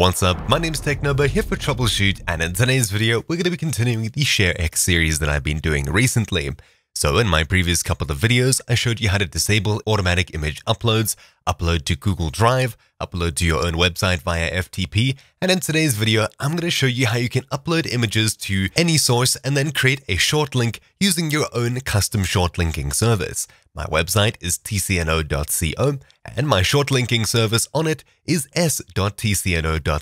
What's up, my name is Technobo here for TroubleChute and in today's video we're going to be continuing the ShareX series that I've been doing recently. So in my previous couple of videos, I showed you how to disable automatic image uploads, upload to Google Drive, upload to your own website via FTP, and in today's video, I'm going to show you how you can upload images to any source and then create a short link using your own custom short linking service. My website is tcno.co, and my short linking service on it is s.tcno.co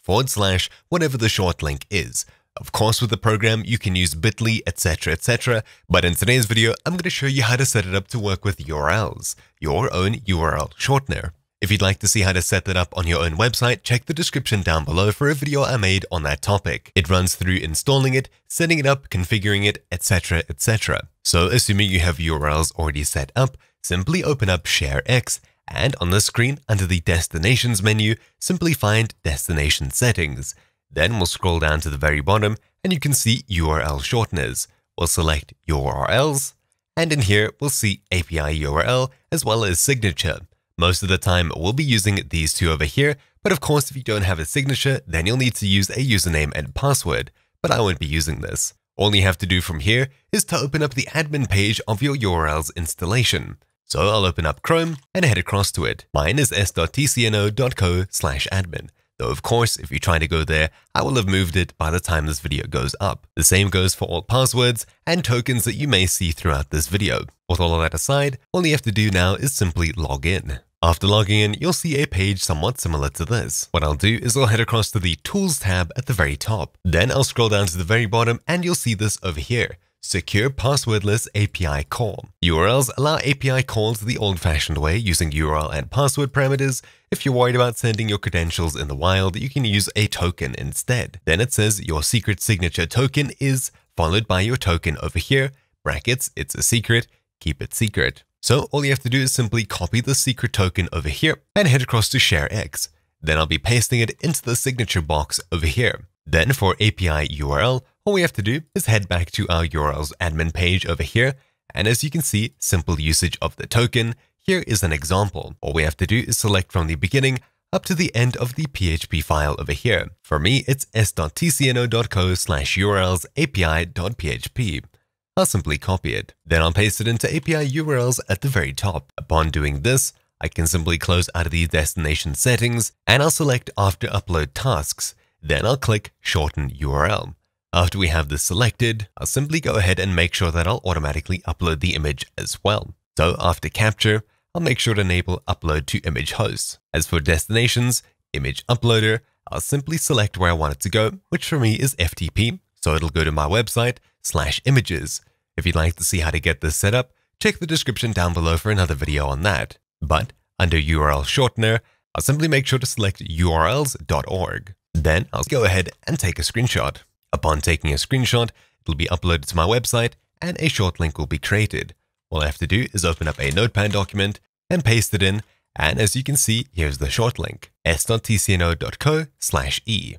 forward slash whatever the short link is. Of course, with the program, you can use bit.ly, etc, etc, but in today's video, I'm going to show you how to set it up to work with YOURLS, your own URL shortener. If you'd like to see how to set that up on your own website, check the description down below for a video I made on that topic. It runs through installing it, setting it up, configuring it, etc, etc. So assuming you have YOURLS already set up, simply open up ShareX and on the screen under the Destinations menu, simply find Destination Settings. Then we'll scroll down to the very bottom and you can see URL shorteners. We'll select YOURLS and in here we'll see API URL as well as signature. Most of the time we'll be using these two over here, but of course if you don't have a signature, then you'll need to use a username and password, but I won't be using this. All you have to do from here is to open up the admin page of your YOURLS installation. So I'll open up Chrome and head across to it. Mine is s.tcno.co slash admin. Though of course, if you try to go there, I will have moved it by the time this video goes up. The same goes for all passwords and tokens that you may see throughout this video. With all of that aside, all you have to do now is simply log in. After logging in, you'll see a page somewhat similar to this. What I'll do is I'll head across to the Tools tab at the very top. Then I'll scroll down to the very bottom and you'll see this over here. Secure passwordless API call. YOURLS allow API calls the old-fashioned way using URL and password parameters. If you're worried about sending your credentials in the wild, you can use a token instead. Then it says your secret signature token is followed by your token over here, brackets, it's a secret, keep it secret. So all you have to do is simply copy the secret token over here and head across to ShareX. Then I'll be pasting it into the signature box over here. Then for API URL, all we have to do is head back to our YOURLS admin page over here. And as you can see, simple usage of the token. Here is an example. All we have to do is select from the beginning up to the end of the PHP file over here. For me, it's s.tcno.co slash yourls api.php. I'll simply copy it. Then I'll paste it into API URLs at the very top. Upon doing this, I can simply close out of the destination settings and I'll select after upload tasks. Then I'll click shorten URL. After we have this selected, I'll simply go ahead and make sure that I'll automatically upload the image as well. So after capture, I'll make sure to enable upload to image host. As for destinations, image uploader, I'll simply select where I want it to go, which for me is FTP, so it'll go to my website slash images. If you'd like to see how to get this set up, check the description down below for another video on that. But under URL shortener, I'll simply make sure to select yourls.org. Then I'll go ahead and take a screenshot. Upon taking a screenshot, it'll be uploaded to my website and a short link will be created. All I have to do is open up a notepad document and paste it in, and as you can see, here's the short link, s.tcno.co slash e.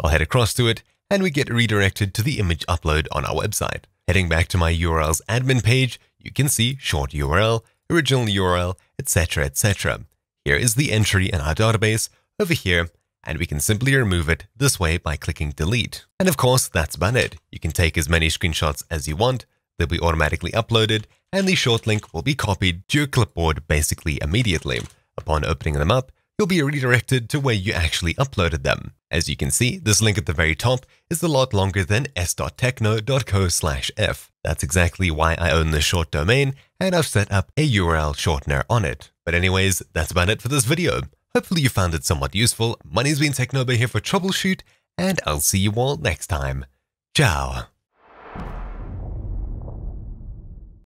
I'll head across to it, and we get redirected to the image upload on our website. Heading back to my YOURLS admin page, you can see short URL, original URL, etc, etc. Here is the entry in our database. Over here, and we can simply remove it this way by clicking delete. And of course, that's about it. You can take as many screenshots as you want, they'll be automatically uploaded, and the short link will be copied to your clipboard basically immediately. Upon opening them up, you'll be redirected to where you actually uploaded them. As you can see, this link at the very top is a lot longer than s.tcno.co slash f. That's exactly why I own this short domain, and I've set up a URL shortener on it. But anyways, that's about it for this video. Hopefully you found it somewhat useful. My name's been Technobo here for TroubleChute, and I'll see you all next time. Ciao.